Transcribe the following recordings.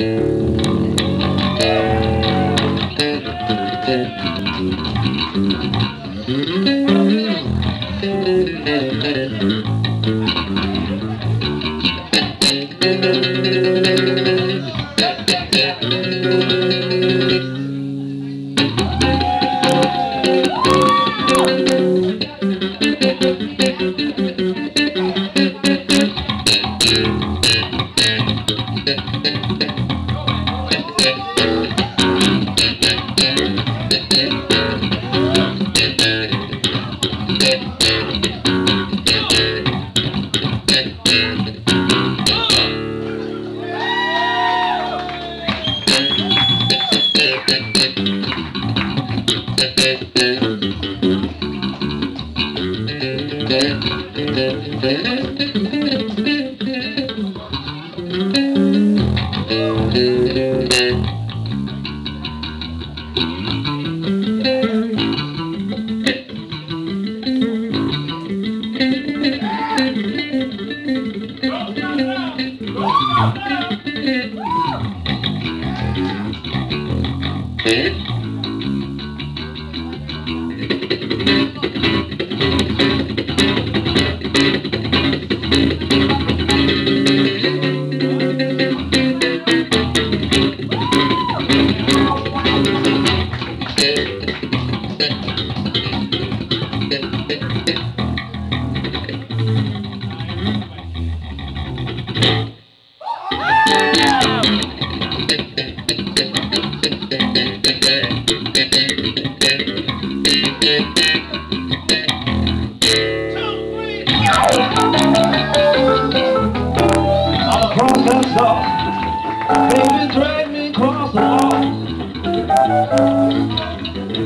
I'm across that salt.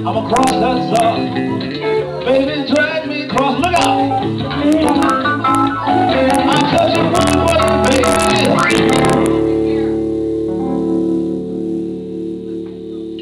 I'm across that salt.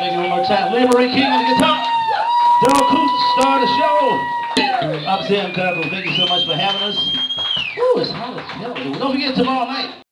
one more time. Labor Ray King on the guitar. Daryl Coots, star of the show. I'm Sam Cockrell. Thank you so much for having us. Ooh, it's hot as hell. Don't forget tomorrow night.